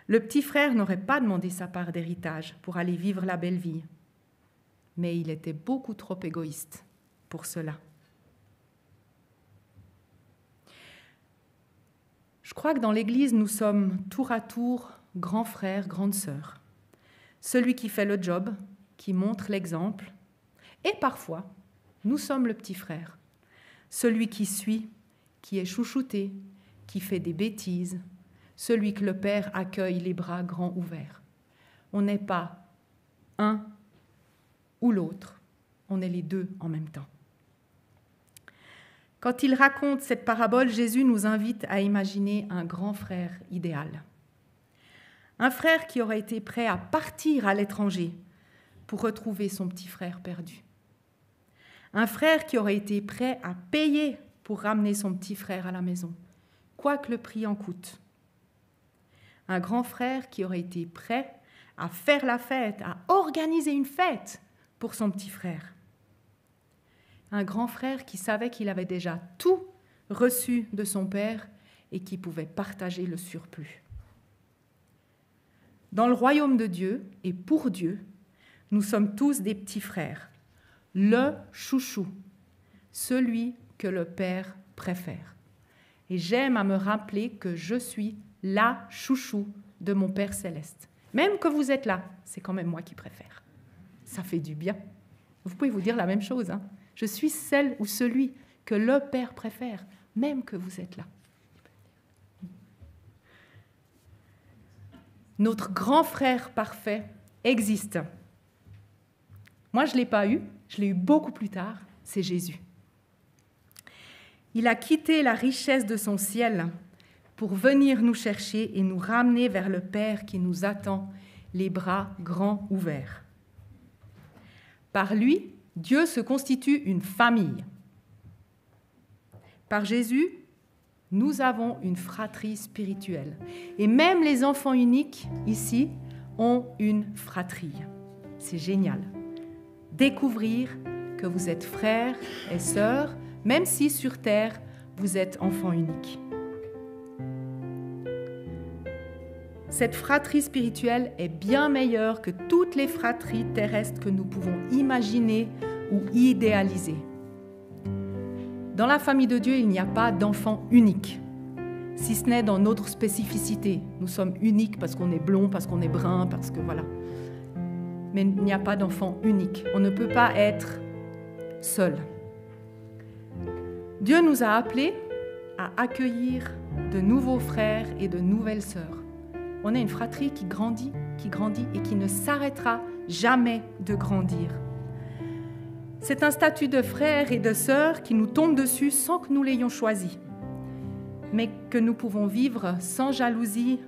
le petit frère n'aurait pas demandé sa part d'héritage pour aller vivre la belle vie, mais il était beaucoup trop égoïste pour cela. Je crois que dans l'Église, nous sommes tour à tour grands frères, grandes sœurs. Celui qui fait le job, qui montre l'exemple, et parfois, nous sommes le petit frère, celui qui suit, qui est chouchouté, qui fait des bêtises, celui que le Père accueille les bras grands ouverts. On n'est pas un ou l'autre, on est les deux en même temps. Quand il raconte cette parabole, Jésus nous invite à imaginer un grand frère idéal. Un frère qui aurait été prêt à partir à l'étranger pour retrouver son petit frère perdu. Un frère qui aurait été prêt à payer pour ramener son petit frère à la maison, quoi que le prix en coûte un grand frère qui aurait été prêt à faire la fête, à organiser une fête pour son petit frère. Un grand frère qui savait qu'il avait déjà tout reçu de son père et qui pouvait partager le surplus. Dans le royaume de Dieu et pour Dieu, nous sommes tous des petits frères, le chouchou, celui que le Père préfère. Et j'aime à me rappeler que je suis la chouchou de mon Père céleste. Même que vous êtes là, c'est quand même moi qui préfère. Ça fait du bien. Vous pouvez vous dire la même chose. Hein. Je suis celle ou celui que le Père préfère, même que vous êtes là. Notre grand frère parfait existe. Moi, je ne l'ai pas eu, je l'ai eu beaucoup plus tard, c'est Jésus. Il a quitté la richesse de son ciel pour venir nous chercher et nous ramener vers le Père qui nous attend, les bras grands ouverts. Par lui, Dieu se constitue une famille. Par Jésus, nous avons une fratrie spirituelle. Et même les enfants uniques ici ont une fratrie. C'est génial. Découvrir que vous êtes frères et sœurs, même si sur Terre, vous êtes enfants uniques. Cette fratrie spirituelle est bien meilleure que toutes les fratries terrestres que nous pouvons imaginer ou idéaliser. Dans la famille de Dieu, il n'y a pas d'enfant unique, si ce n'est dans notre spécificité. Nous sommes uniques parce qu'on est blond, parce qu'on est brun, parce que voilà. Mais il n'y a pas d'enfant unique. On ne peut pas être seul. Dieu nous a appelés à accueillir de nouveaux frères et de nouvelles sœurs. On est une fratrie qui grandit, qui grandit et qui ne s'arrêtera jamais de grandir. C'est un statut de frère et de sœur qui nous tombe dessus sans que nous l'ayons choisi, mais que nous pouvons vivre sans jalousie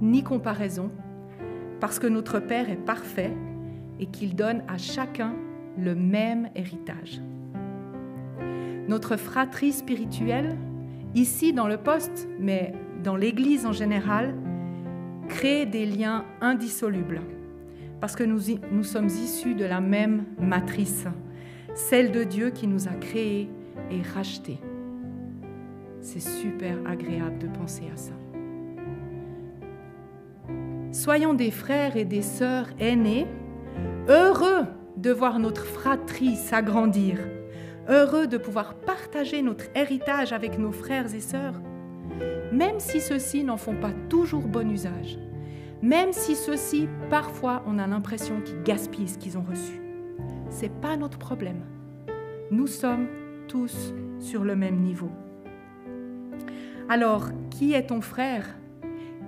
ni comparaison, parce que notre Père est parfait et qu'il donne à chacun le même héritage. Notre fratrie spirituelle, ici dans le poste, mais dans l'Église en général, crée des liens indissolubles, parce que nous, sommes issus de la même matrice, celle de Dieu qui nous a créés et rachetés. C'est super agréable de penser à ça. Soyons des frères et des sœurs aînés, heureux de voir notre fratrie s'agrandir, heureux de pouvoir partager notre héritage avec nos frères et sœurs, même si ceux-ci n'en font pas toujours bon usage, même si ceux-ci, parfois, on a l'impression qu'ils gaspillent ce qu'ils ont reçu. N'est pas notre problème. Nous sommes tous sur le même niveau. Alors, qui est ton frère?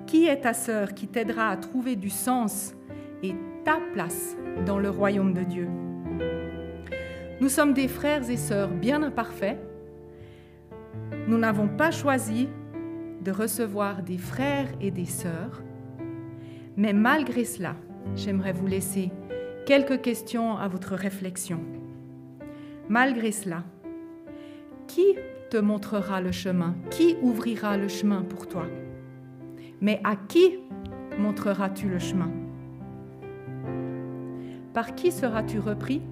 Qui est ta sœur qui t'aidera à trouver du sens et ta place dans le royaume de Dieu. Nous sommes des frères et sœurs bien imparfaits. Nous n'avons pas choisi de recevoir des frères et des sœurs, mais malgré cela, j'aimerais vous laisser quelques questions à votre réflexion. Malgré cela, qui te montrera le chemin? Qui ouvrira le chemin pour toi? Mais à qui montreras-tu le chemin? Par qui seras-tu repris,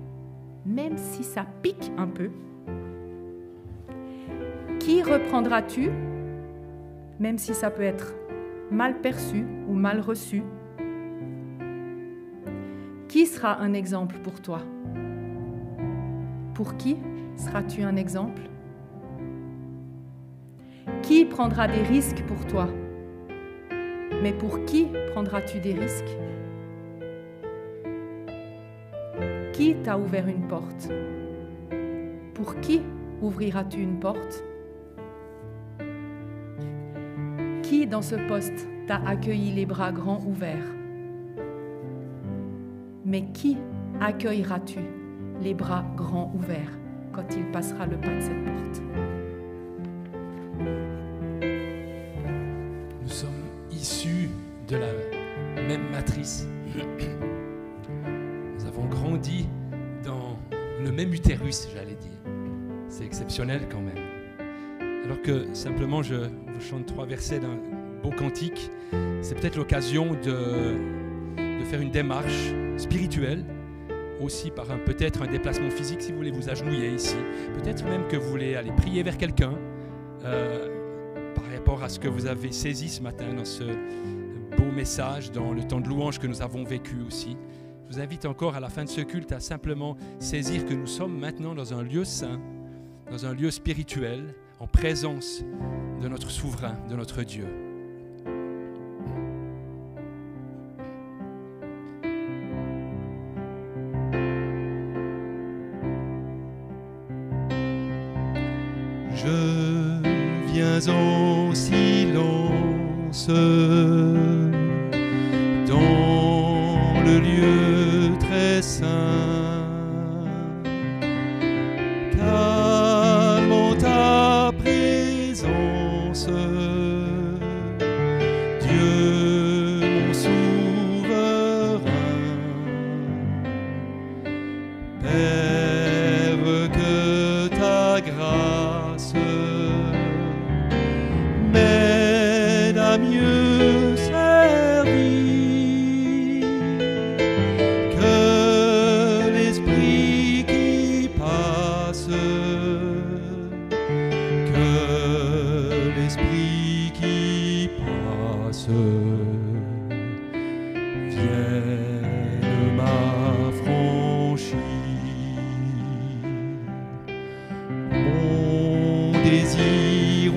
même si ça pique un peu? Qui reprendras-tu, même si ça peut être mal perçu ou mal reçu? Qui sera un exemple pour toi? Pour qui seras-tu un exemple? Qui prendra des risques pour toi? Mais pour qui prendras-tu des risques? Qui t'a ouvert une porte? Pour qui ouvriras-tu une porte? Qui dans ce poste t'a accueilli les bras grands ouverts? Mais qui accueilleras-tu les bras grands ouverts quand il passera le pas de cette porte? Quand même. Alors que simplement je vous chante trois versets d'un beau cantique, c'est peut-être l'occasion de, de faire une démarche spirituel, aussi par un peut-être un déplacement physique si vous voulez vous agenouiller ici, peut-être même que vous voulez aller prier vers quelqu'un euh, par rapport à ce que vous avez saisi ce matin dans ce beau message, dans le temps de louange que nous avons vécu aussi. Je vous invite encore à la fin de ce culte à simplement saisir que nous sommes maintenant dans un lieu saint, dans un lieu spirituel, en présence de notre souverain, de notre Dieu. Désir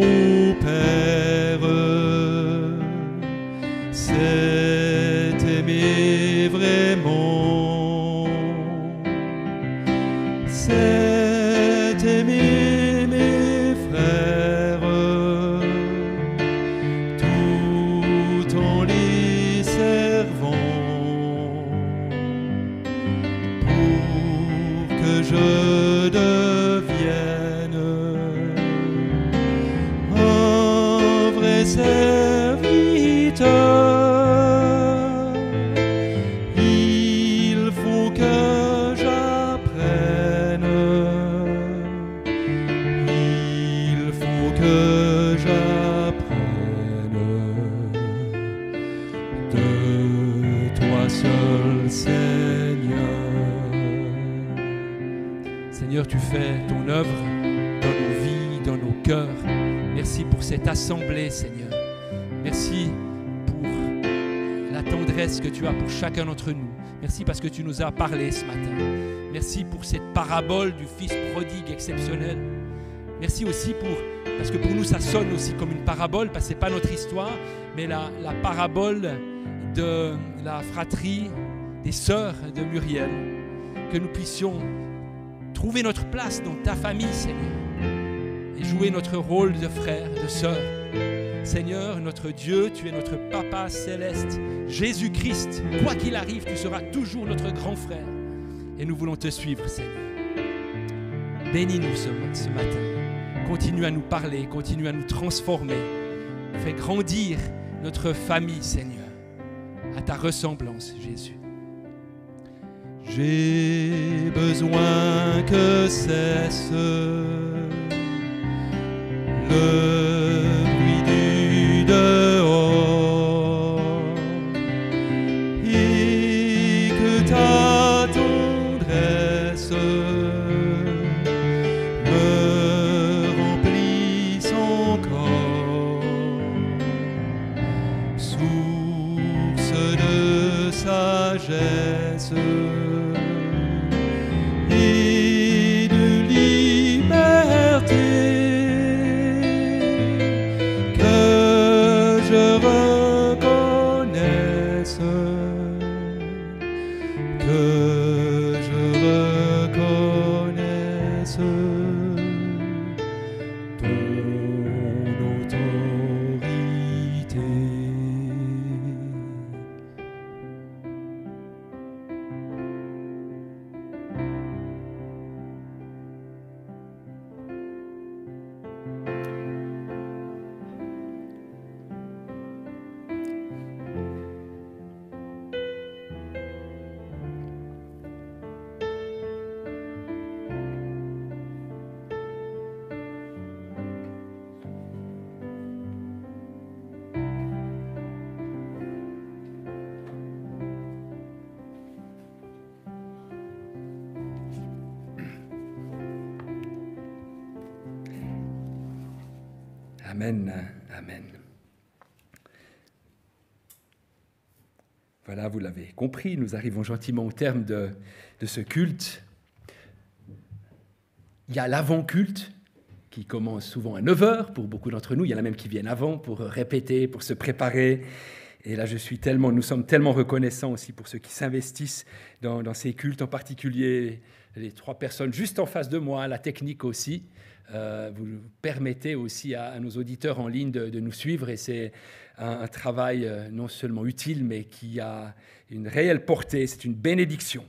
chacun d'entre nous. Merci parce que tu nous as parlé ce matin. Merci pour cette parabole du Fils prodigue exceptionnel. Merci aussi pour, parce que pour nous ça sonne aussi comme une parabole, parce que ce n'est pas notre histoire, mais la, parabole de la fratrie des sœurs de Muriel. Que nous puissions trouver notre place dans ta famille, Seigneur, et jouer notre rôle de frère, de sœur. Seigneur, notre Dieu, tu es notre Papa céleste. Jésus-Christ, quoi qu'il arrive, tu seras toujours notre grand frère. Et nous voulons te suivre, Seigneur. Bénis-nous ce, ce matin. Continue à nous parler, continue à nous transformer. Fais grandir notre famille, Seigneur, à ta ressemblance, Jésus. J'ai besoin que cesse le compris, nous arrivons gentiment au terme de, de ce culte. Il y a l'avant-culte qui commence souvent à 9h pour beaucoup d'entre nous. Il y en a même qui viennent avant pour répéter, pour se préparer. Et là, je suis tellement, nous sommes tellement reconnaissants aussi pour ceux qui s'investissent dans, ces cultes, en particulier les trois personnes juste en face de moi, la technique aussi. Euh, vous permettez aussi à, nos auditeurs en ligne de, nous suivre et c'est un, un, travail euh, non seulement utile mais qui a une réelle portée, c'est une bénédiction.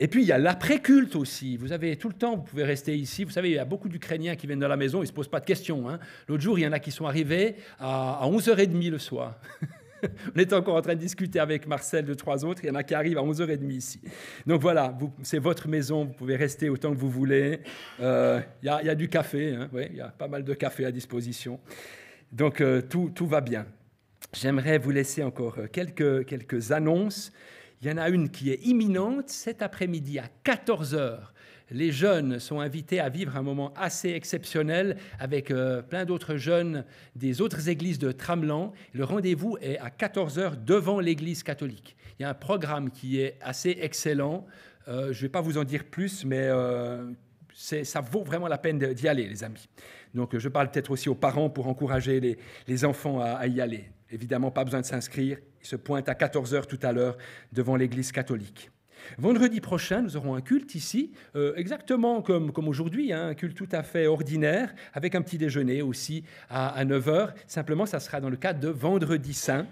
Et puis il y a l'après-culte aussi. Vous avez tout le temps, vous pouvez rester ici. Vous savez, il y a beaucoup d'Ukrainiens qui viennent de la maison, ils ne se posent pas de questions. Hein. L'autre jour, il y en a qui sont arrivés à, à 11h30 le soir. On est encore en train de discuter avec Marcel de trois autres. Il y en a qui arrivent à 11h30 ici. Donc voilà, c'est votre maison. Vous pouvez rester autant que vous voulez. Euh, il, y a, du café. Hein, il y a pas mal de café à disposition. Donc euh, tout, va bien. J'aimerais vous laisser encore quelques, quelques annonces. Il y en a une qui est imminente cet après-midi à 14h les jeunes sont invités à vivre un moment assez exceptionnel avec euh, plein d'autres jeunes des autres églises de Tramelan. Le rendez-vous est à 14h devant l'église catholique. Il y a un programme qui est assez excellent. Euh, je ne vais pas vous en dire plus, mais euh, Ça vaut vraiment la peine d'y aller, les amis. Donc je parle peut-être aussi aux parents pour encourager les, enfants à y aller. Évidemment, pas besoin de s'inscrire. Ils se pointent à 14h tout à l'heure devant l'église catholique. Vendredi prochain, nous aurons un culte ici, euh, exactement comme, comme aujourd'hui, hein, un culte tout à fait ordinaire, avec un petit déjeuner aussi à, à 9h. Simplement, ça sera dans le cadre de Vendredi Saint.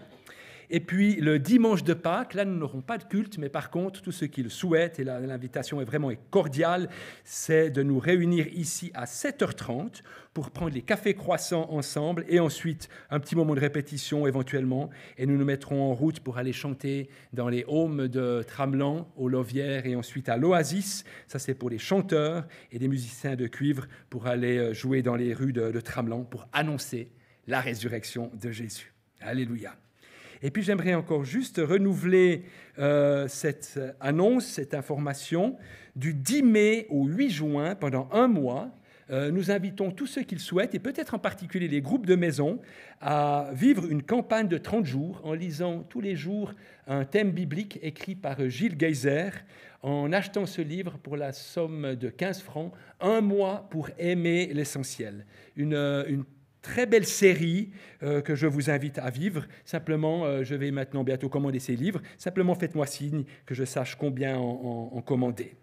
Et puis le dimanche de Pâques, là nous n'aurons pas de culte, mais par contre, tous ceux qui le souhaitent, et l'invitation est vraiment cordiale, c'est de nous réunir ici à 7h30 pour prendre les cafés croissants ensemble et ensuite un petit moment de répétition éventuellement. Et nous nous mettrons en route pour aller chanter dans les homes de Tramelan, au Lovière et ensuite à l'Oasis. Ça, c'est pour les chanteurs et des musiciens de cuivre pour aller euh, jouer dans les rues de, de Tramelan pour annoncer la résurrection de Jésus. Alléluia. Et puis j'aimerais encore juste renouveler euh, cette annonce, cette information. Du 10 mai au 8 juin, pendant un mois, euh, nous invitons tous ceux qui le souhaitent, et peut-être en particulier les groupes de maison, à vivre une campagne de 30 jours en lisant tous les jours un thème biblique écrit par Gilles Geyser, en achetant ce livre pour la somme de 15 francs, Un mois pour aimer l'essentiel. Euh, une très belle série euh, que je vous invite à vivre. Simplement, euh, je vais maintenant bientôt commander ces livres. Simplement, faites-moi signe que je sache combien en, en- en commander.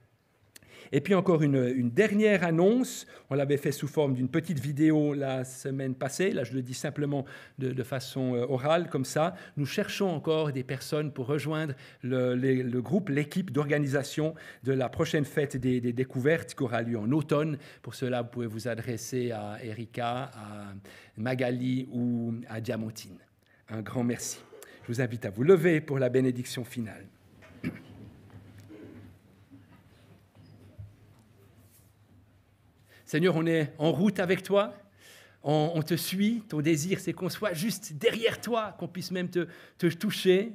Et puis encore une, dernière annonce. On l'avait fait sous forme d'une petite vidéo la semaine passée. Là, je le dis simplement de, façon euh, orale, comme ça. Nous cherchons encore des personnes pour rejoindre le groupe, l'équipe d'organisation de la prochaine fête des, des découvertes qui aura lieu en automne. Pour cela, vous pouvez vous adresser à Erika, à Magali ou à Diamantine. Un grand merci. Je vous invite à vous lever pour la bénédiction finale. Seigneur, on est en route avec toi. On, te suit. Ton désir, c'est qu'on soit juste derrière toi, qu'on puisse même te, te toucher.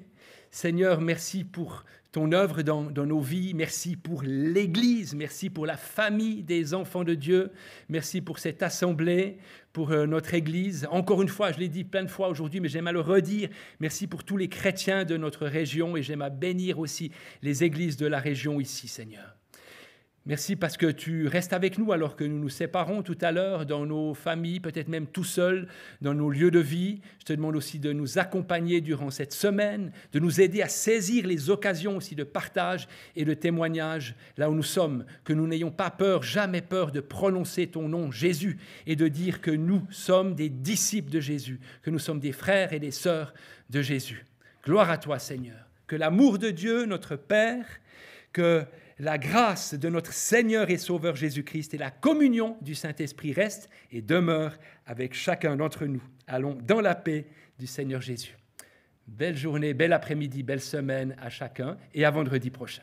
Seigneur, merci pour ton œuvre dans, dans nos vies. Merci pour l'Église. Merci pour la famille des enfants de Dieu. Merci pour cette assemblée, pour euh, notre Église. Encore une fois, je l'ai dit plein de fois aujourd'hui, mais j'aime à le redire. Merci pour tous les chrétiens de notre région et j'aime à bénir aussi les églises de la région ici, Seigneur. Merci parce que tu restes avec nous alors que nous nous séparons tout à l'heure dans nos familles, peut-être même tout seuls, dans nos lieux de vie. Je te demande aussi de nous accompagner durant cette semaine, de nous aider à saisir les occasions aussi de partage et de témoignage là où nous sommes, que nous n'ayons pas peur, jamais peur de prononcer ton nom, Jésus, et de dire que nous sommes des disciples de Jésus, que nous sommes des frères et des sœurs de Jésus. Gloire à toi, Seigneur. Que l'amour de Dieu, notre Père, que la grâce de notre Seigneur et Sauveur Jésus-Christ et la communion du Saint-Esprit restent et demeurent avec chacun d'entre nous. Allons dans la paix du Seigneur Jésus. Belle journée, bel après-midi, belle semaine à chacun et à vendredi prochain.